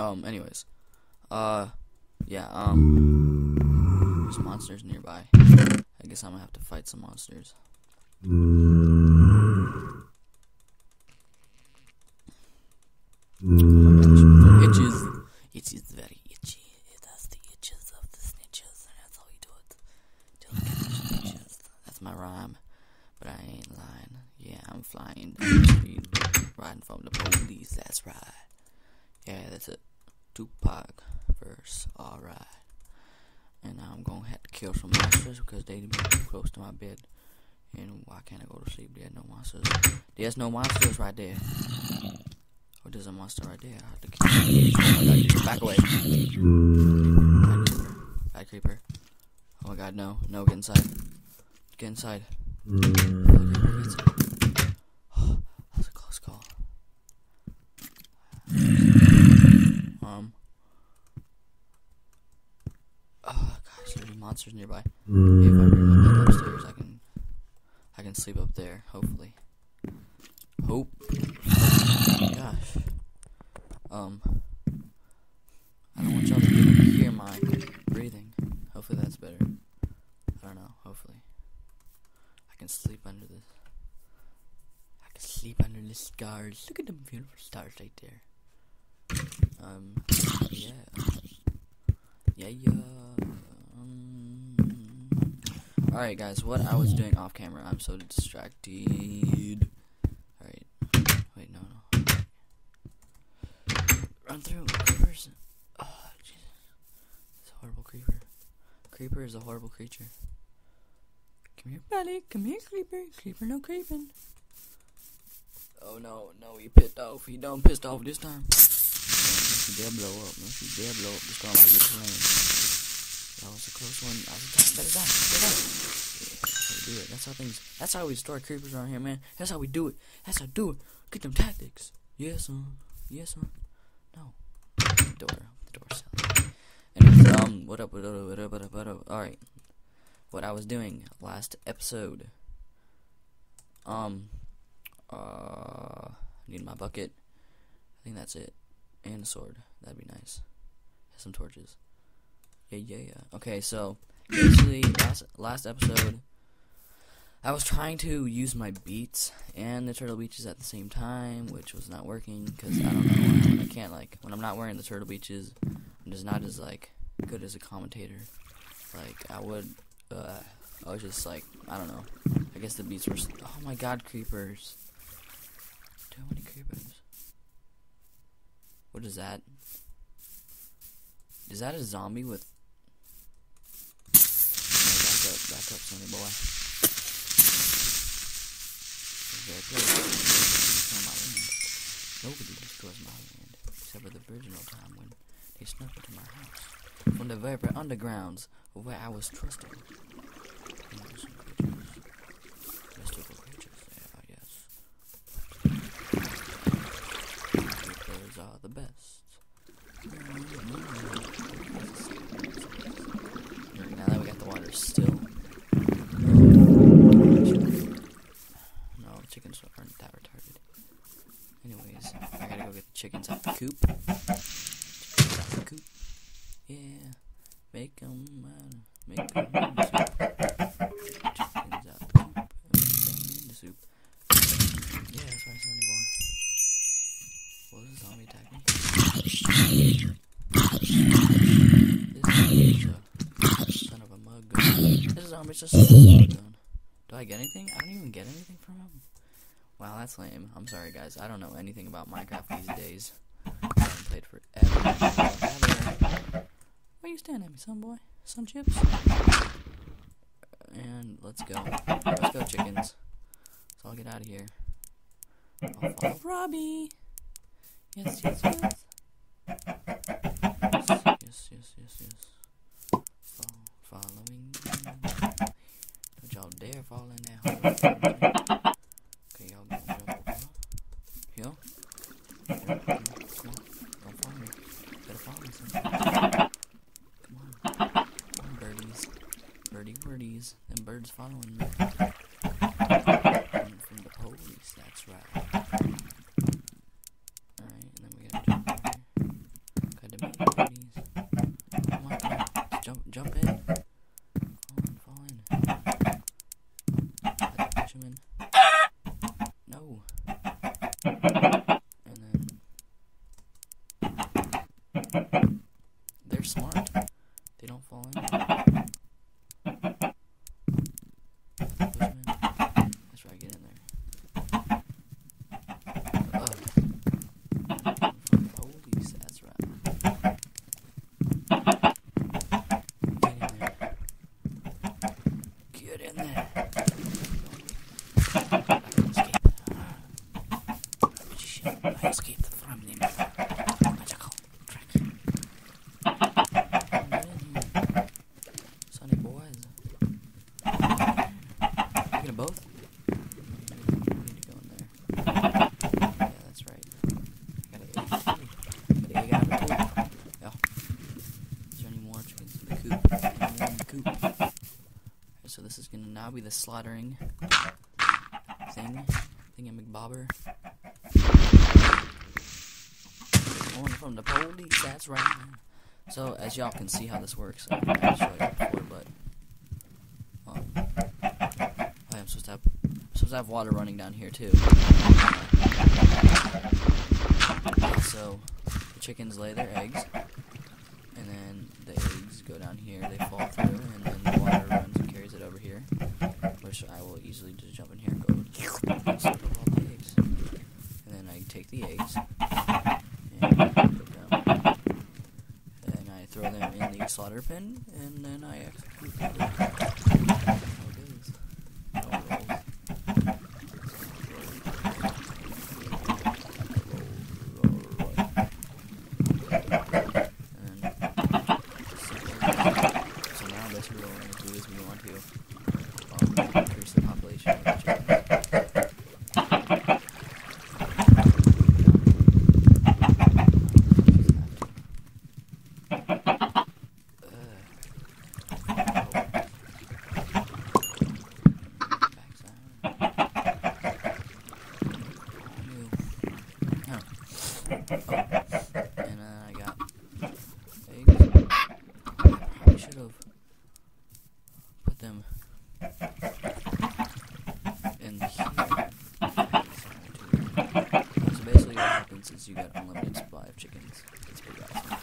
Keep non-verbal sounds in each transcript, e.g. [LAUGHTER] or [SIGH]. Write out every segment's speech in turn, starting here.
Um, anyways. Uh, yeah, um, there's monsters nearby. I guess I'm gonna have to fight some monsters. It itches. It is very itchy. It has the itches of the snitches, and that's how we do it. That's my rhyme, but I ain't lying. Yeah, I'm flying riding from the police. That's right. Yeah, that's it. Tupac verse. Alright. And I'm gonna have to kill some monsters because they been too close to my bed. And why can't I go to sleep? There's no monsters. There's no monsters right there. Oh, there's a monster right there. I have to kill. Back away. Bad creeper. Bad creeper. Oh my god, no. No, get inside. Get inside. Get inside. Oh, that was a close call. Um. Oh gosh, there's monsters nearby. If I remember upstairs, I can, I can sleep up there. Hopefully. Hope. Gosh. Um. I don't want y'all to be able to hear my breathing. Hopefully that's better. I don't know. Hopefully. I can sleep under this. I can sleep under the stars. Look at the beautiful stars right there. Um, yeah. Yeah, yeah. Um, Alright, guys, what I was doing off camera, I'm so distracted. Alright. Wait, no, no. Run through. Creepers. Oh, Jesus. It's a horrible creeper. Creeper is a horrible creature. Come here, buddy. Come here, creeper. Creeper, no creeping. Oh, no, no, he pissed off. He done pissed off this time. She did blow up. No, she did blow up. Just going like plane. That was a close one. I was. Better die. Better die. That's how we do it. That's how things. That's how we store creepers around here, man. That's how we do it. That's how we do it. Get them tactics. Yes, son. Yes, son. No. Door. The door cell. Anyways, um, what up? What up? What up? What up? What up? All right. What I was doing last episode. Um. Uh. Need my bucket. I think that's it and a sword. That'd be nice. Some torches. Yeah, yeah, yeah. Okay, so basically last last episode, I was trying to use my beats and the turtle beaches at the same time, which was not working because I don't know. I can't like when I'm not wearing the turtle beaches, I'm just not as like good as a commentator. Like I would. Uh, I was just like I don't know. I guess the beats were. Oh my god, creepers! Too many creepers. What is that? Is that a zombie with? Back up, back up, Sonny boy. Very close. Nobody destroys my land except for the original time when they snuck into my house from the very undergrounds where I was trusted. And there's some creatures, mystical creatures there, yes. Creepers are the best. Alright, now that we got the water still. No, the chickens aren't that retarded. Anyways, I gotta go get the chickens out the coop. Chickens out the coop. Yeah. Make them, uh, make them the. Chickens out the coop. Make in the soup. Yeah, that's right, Sonny boy. What is a zombie attacking? This is a son of a mug. This zombie's just a gun. Do I get anything? I don't even get anything from him. Wow, that's lame. I'm sorry, guys. I don't know anything about Minecraft these days. I haven't played forever. Why you staring at me, son boy? Sun chips? And let's go. Let's go, chickens. So I'll get out of here. I'll follow Robbie. Yes, yes, yes. Yes, yes, yes, yes. Fo- following. Don't y'all dare fall in that hole. jump in. The slaughtering thing. Thingamabobber. One from the police, that's right. So, as y'all can see how this works, I I showed it before, but. Um, I am supposed to have, supposed to have water running down here too. So, the chickens lay their eggs, and then the eggs go down here, they fall through, and then the water runs and carries it over here, which I will easily just jump in here and go and. And then I take the eggs, and put them, and I throw them in the slaughter pen, and then I execute them. How it is. How it rolls. And then so now basically what we're going to do is we want to um, increase the population of the chickens. And then I got eggs. I probably should have put them in here. So basically, what happens is you get unlimited supply of chickens. It's pretty awesome.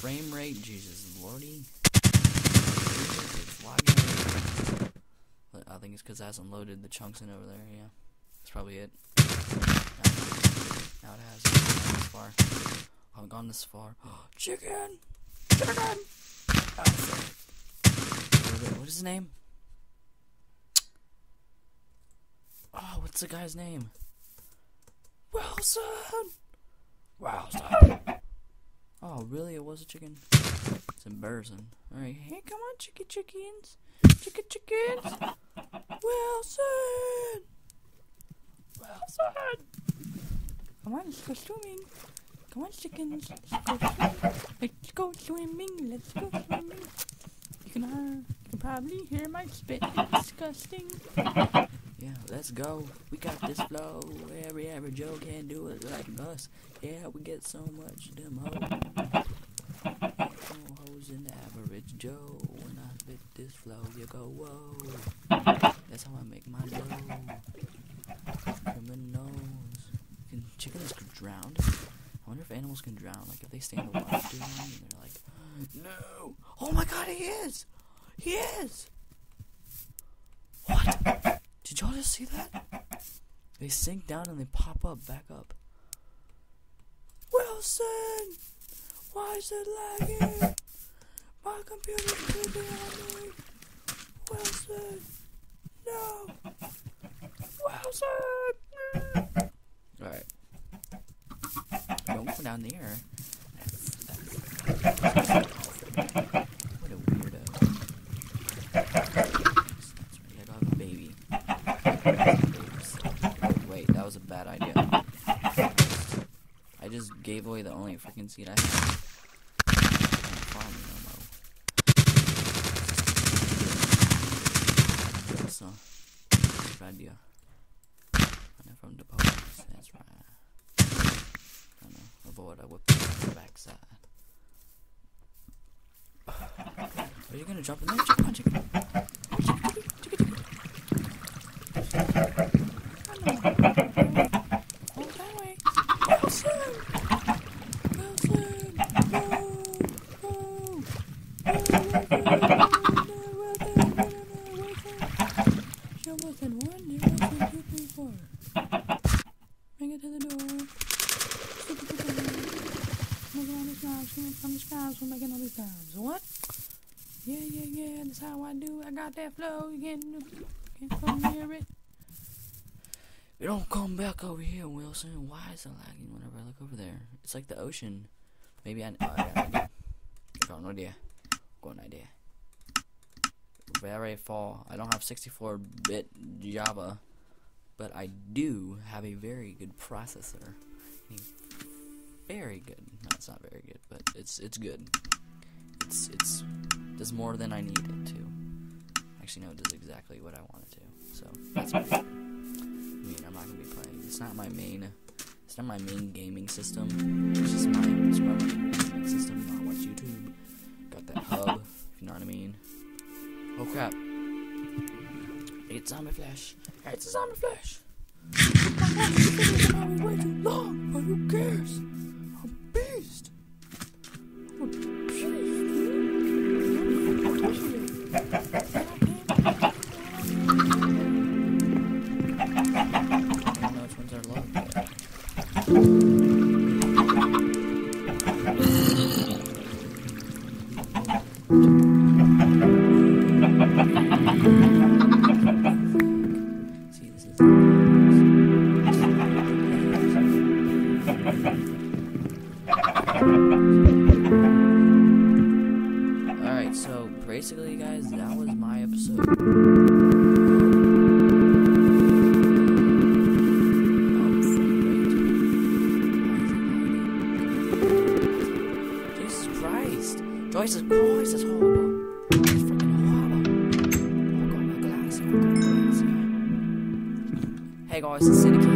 Frame rate, Jesus lordy. I think it's because it hasn't loaded the chunks in over there. Yeah, that's probably it. Now it has. Gone this far. I haven't gone this far. [GASPS] Chicken! Oh. What is his name? Oh, what's the guy's name? Wilson! Wilson! Oh, really? It was a chicken? It's embarrassing. Alright, hey, come on, chicken chickens! Chicken chickens! Wilson! Wilson! Come on, let's go swimming. Come on, chickens. Let's go swimming. Let's go swimming. You can, uh, you can probably hear my spit. It's disgusting. Yeah, let's go. We got this flow. Every average Joe can do it like us. Yeah, we get so much them hoes. No hoes in the average Joe. When I spit this flow, you go whoa. That's how I make my dough. Criminals. Chickens drown? I wonder if animals can drown. Like if they stay in the water and they're like, no. Oh my god, he is. He is. What? Did y'all just see that? They sink down and they pop up, back up. Wilson! Why is it lagging? My computer's creeping on me. Wilson! No! Wilson! Alright. Don't down there. That's, that's, that's what a weirdo. I got a baby. Wait, that was a bad idea. I just gave away the only freaking seed I have. Don't follow me no more. That's a good idea. Running from the police, that's right. The backside. Are you gonna jump in there chicken. Chicken, chicken, chicken, chicken. Oh, that way. Wilson! Wilson! No! No! Show Wilson one, there Wilson two, three, four. Bring it to the door. Stick it to the door. Making all these sounds, making all these sounds, we're making all these sounds. What? That's how I do. I got that flow. You can't, can't come near it. You don't come back over here, Wilson. Why is it lagging whenever I look over there? It's like the ocean. Maybe I. Oh, I got an idea. Got an idea. Very far. I don't have 64 bit Java, but I do have a very good processor. Very good. No, it's not very good, but it's it's good. It's it's does more than I need it to. Actually, no, it does exactly what I want it to. So that's good. [LAUGHS] I mean, I'm not gonna be playing. It's not my main. It's not my main gaming system. It's just my, it's my gaming system. I watch YouTube. Got that hub, if you know what I mean. Oh crap! It's zombie flesh. It's a zombie flesh. [LAUGHS] way too long, but who cares? Joyce is Joyce is horrible. It's freaking horrible. Hey guys, it's.